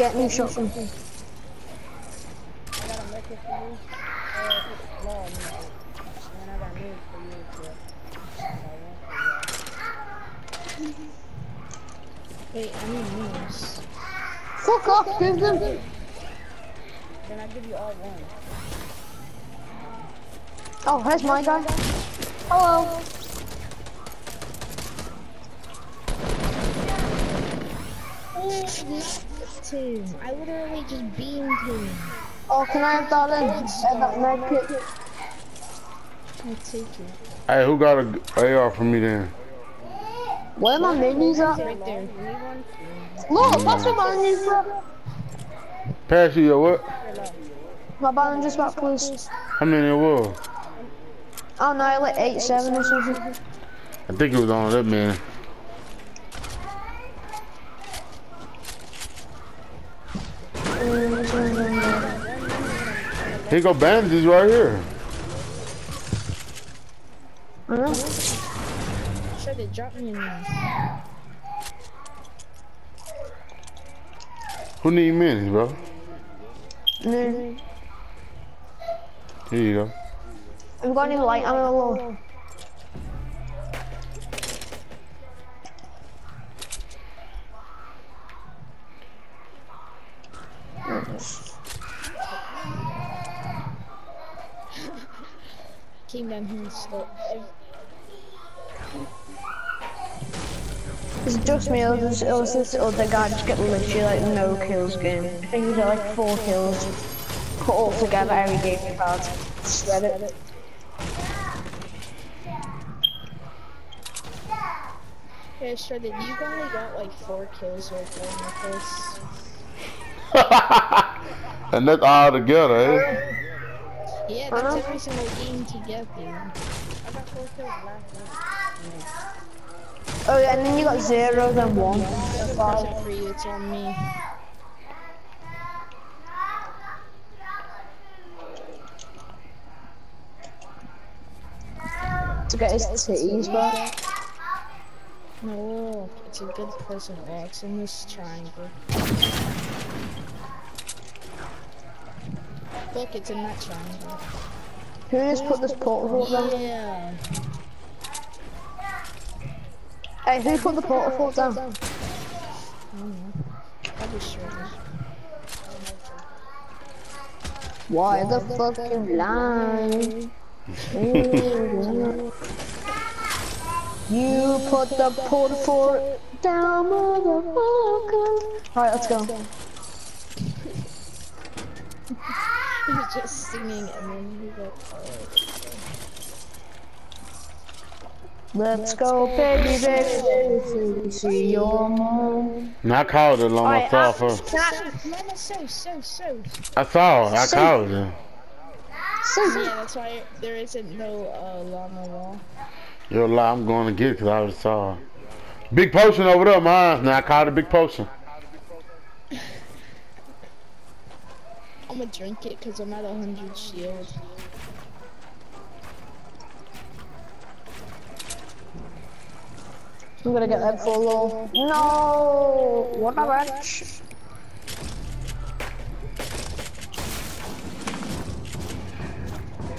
Get me shotgun. I got a message for you. Uh, it's law. And I got news for you, too. I Wait, I need news. Fuck off, give them. Then I give you all one. Oh, here's my guy. Hello. Oh, knocked him. I literally just beamed him. Oh, can I have that then? Uh, that med kit. I'll take it. Hey, who got a AR for me then? Where my minis at? Right there. You need one? Look, that's what my minis at. Pass you your what? My balance just back, please. How many it was? Oh no, like 8 7 or something. I think it was on that man. Here go bandages right here. Should have dropped me in there. Who need minis, bro? No. Here you go. I'm going any light low. Came down here and stopped. It's just me, it was, it was this other guy just get literally like no kills game. I think he got like 4 kills. Put all together every game we've had. Shred it. Yeah, Shredded, you've only got like four kills right there with this. and that's all together, eh? Yeah, that's every single game together. I got four kills last night. Oh yeah, and then you got 0 then 1. Except for you, it's on me. To get his titties back. No, it's a good person X in this triangle. Look, it's in that triangle. Who just put this port-a-fort down? Yeah. Hey, who put the port-a-fort down? I don't know. Probably Shredded. Why the fucking lie? you put the port-a-fort down, motherfucker. Alright, let's go. He was just singing and then he got Let's go, baby, baby, baby, see your mom. And I called it long I Alright, saw her. Snap. So, so, so. I saw her. I So- called her. Sim. Yeah, that's why there isn't no uh, llama wall. Yo, lie, I'm going to get it because I already saw her. Big potion over there, mine. Now I called it big potion. I'm gonna drink it because I'm at 100 shield. I'm gonna get that full of. No! What a wretch.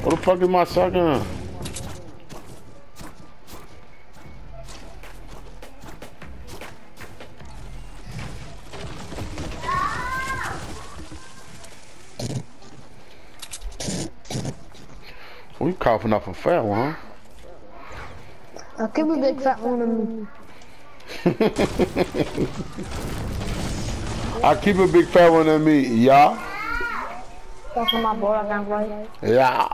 What the fuck is my shotgun? Coughing off a fat one, I'll give a big fat one huh? I keep a big fat one in me, yeah? that's my board, I can't play. Yeah.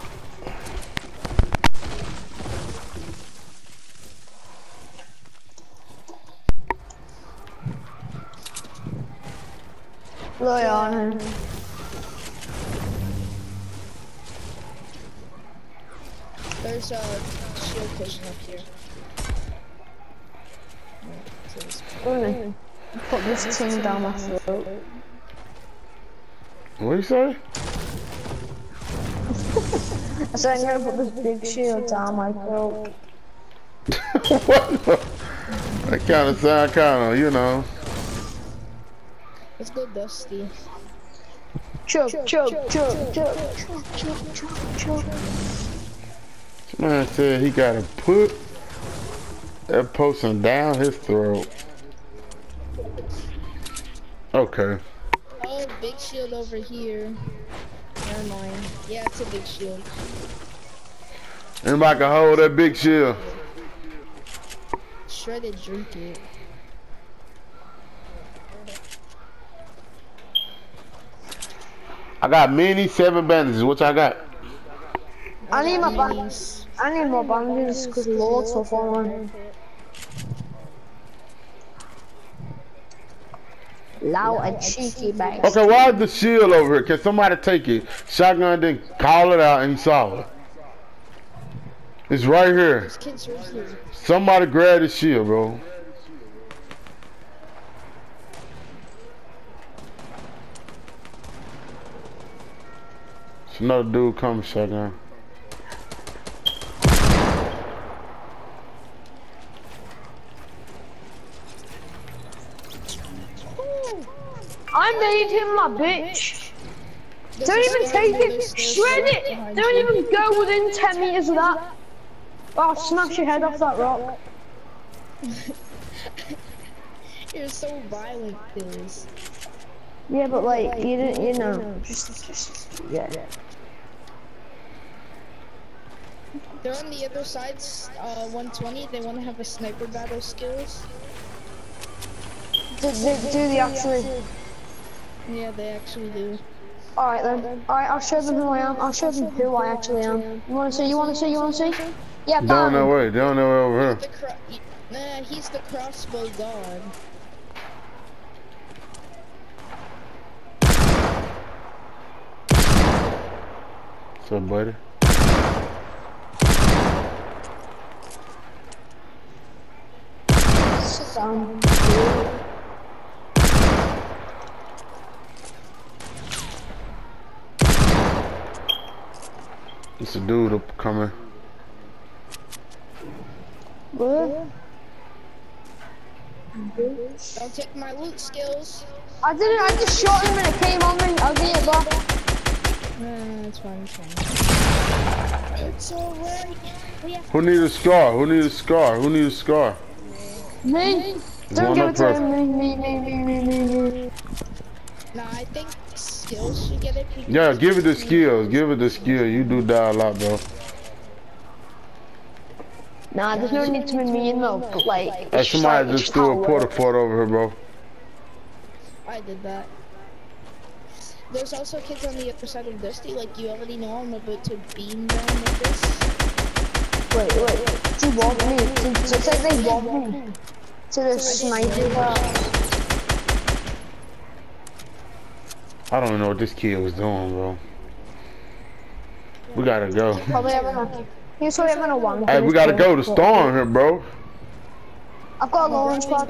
Look There's a shield cushion up here. Wait, so this- Gonna put this thing down my throat. What you say? I said I'm gonna put this big shield down my throat. what the? That kind of sound kind of, you know. Let's go Dusty. Choke, choke, choke, choke, choke, choke, choke, choke. Man said he gotta put that potion down his throat. Okay. Oh, big shield over here. Never mind. Yeah, it's a big shield. Anybody can hold that big shield. Shredded drink it. I got many seven bandages. What y'all got? I need my band. I need more bandages because Lord's so far. Loud and cheeky bags. Okay, why is the shield over here? Can somebody take it? Shotgun didn't call it out and he saw it. It's right here. Somebody grab the shield, bro. Another dude coming, shotgun. Made him my bitch. There's Don't even take it. Shred it. Don't you. even go within 10 meters of that. Oh, smash your head off that rock. You're so violent, Fizz. Yeah, but like, you didn't, you know, just, just, yeah. They're on the other side's uh, 120. They want to have a sniper battle skills. Do, do, do the actually. Yeah, they actually do. Alright then. Alright, I'll show them who I am. I'll show them who I actually am. You wanna see? You wanna see? You wanna see? Yeah, Down that bam. way. Down that way over here. Nah, he's the crossbow god. What's up, buddy? Sit down. It's a dude up coming. Where? Don't take my loot skills. I didn't, I just shot him and it came on me. I'll get it back. Nah, it's fine, it's fine. It's alright. Who need a scar? Who need a scar? Who need a scar? Me? There's Don't one give up it to him. Me, me, me, me, me, me, me. Nah, I think skills should get it. because Yeah, it's give it the skills. Give it the skill. You do die a lot, bro. Nah, there's no need to be mean though, but like, Hey, it's somebody like, just threw a port-a-fort over here, bro. I did that. There's also kids on the other side of Dusty, like you already know I'm about to beam them with this. Wait, wait, wait. Do you want me? To, to say they want me? To the sniper I don't even know what this kid was doing, bro. We gotta go. Probably having a. He's probably having a one. Hey, we gotta go. The storm here, bro. I've got a launch pad.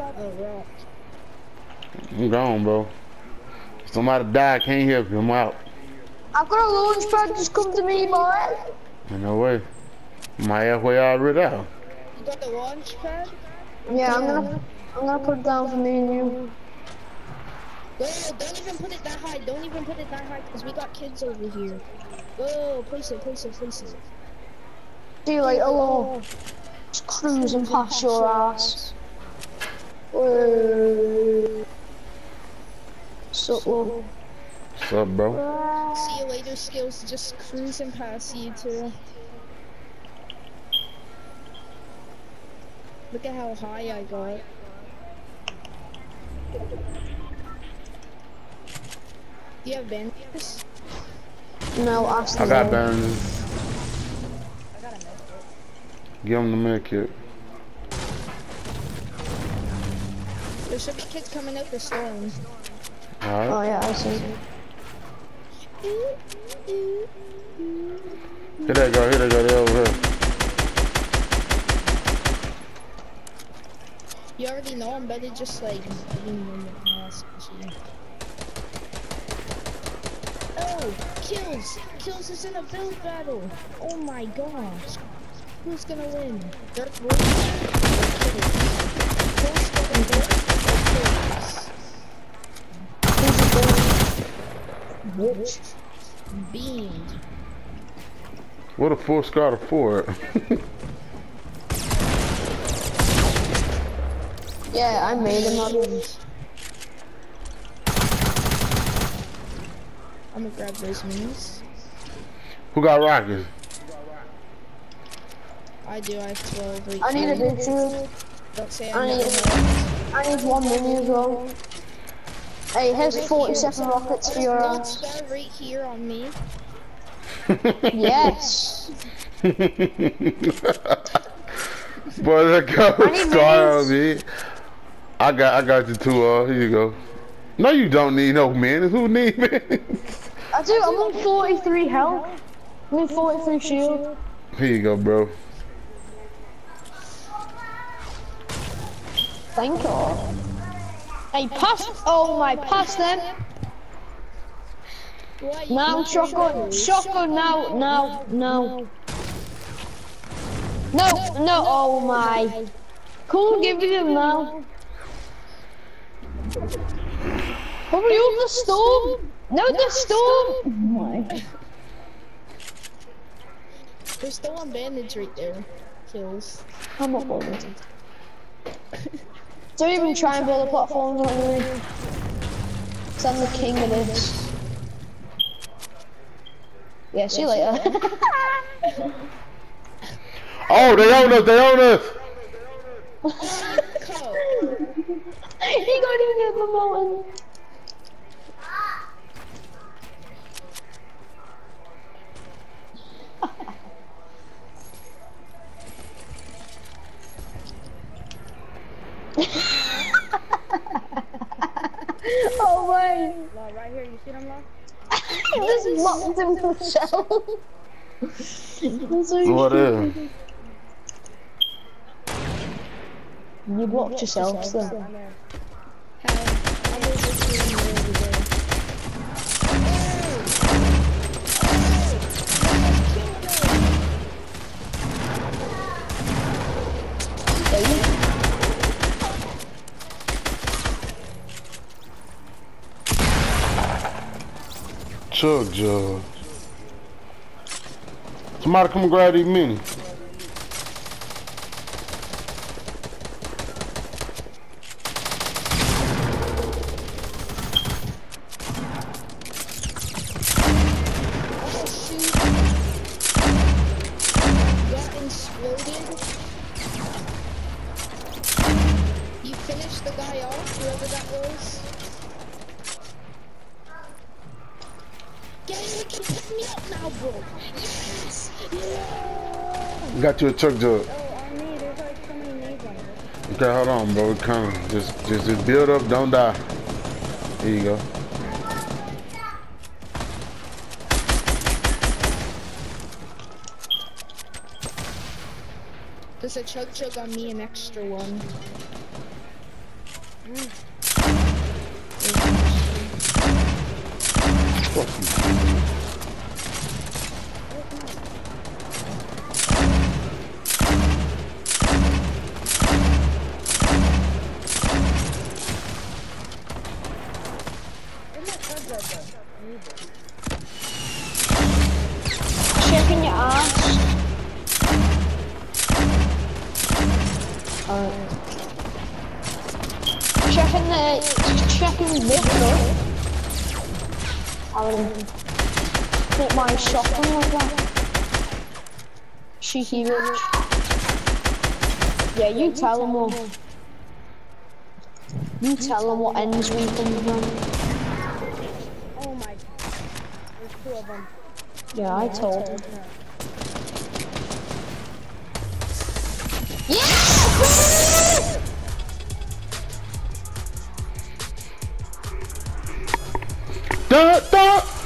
I'm gone, bro. Somebody died. Can't help you. I'm out. I've got a launch pad. Just come to me, boy. Ain't no way. My halfway already out. You got the launch pad? Yeah, I'm gonna. I'm gonna put it down for me and you. Whoa, don't even put it that high. Don't even put it that high because we got kids over here. Whoa, place it, place it, place it. See you later, lol. Just cruising past your ass. Whoa. So, lol. What's up, bro? See you later, skills. Just cruising past you two. Look at how high I got. Do you have bandages? No, ask I the got lol. bandages. Give him the med kit. There should be kids coming out the storm. Alright. Oh yeah, I see. Here they go. Here they go. They over here. You already know I'm better just like being in the past. Oh, kills! Kills is in a build battle! Oh my gosh! Who's gonna win? Dark Wolf or Kills? Kills gonna win or Kills? bitch. Beamed. What a full scar to four. Yeah, I made him up. I'm gonna grab those minis. Who got rockets? I do, I have 12 right I need a here. big shield. Don't say I I'm need, not I need one mini as well. Hey, here's 47 rockets for your Gold ass. star right here on me. Yes. Boy, that go I need star on me. I got I got you two uh here you go. No you don't need no minis. Who need minis? I do, I'm on 43 health. I'm on 43 shield. Here you go, bro. Thank you. Hey, pass. Oh my, pass them. Now, got shotgun. yours? Shotgun now, now, no. No, no, oh my. Cool, give me them now. Hurry up the storm. No, the storm. Oh my. There's still one bandage right there. Kills. I'm not bothered. Don't even try and build a platform on me. Cause I'm the king of this. Yeah, see you later. Oh, they own us, they own us. Co. he got in the mountain. oh my! Law, right here, you see them, Law? He just locked himself. That's so What stupid. is? You blocked yourself, so. Chug jug. Somebody come grab these exploded. You finished the guy off, whoever that was. Me up now, bro. Yes! Yeah! Got you a chug jug. Oh, on me, there's like so many nades on it. Okay, hold on, bro. Come, just, just, just build up. Don't die. Here you go. There's a chug chug on me, an extra one. Fuck you. Checking your ass. Alright. Checking the uh, checking this though. I would put my shotgun like that. Cheeky bitch. Yeah, you tell him what. You tell him what ends we come from. Oh my. There's two of them. Yeah, I told him. Yeah. Yeah! Da, da.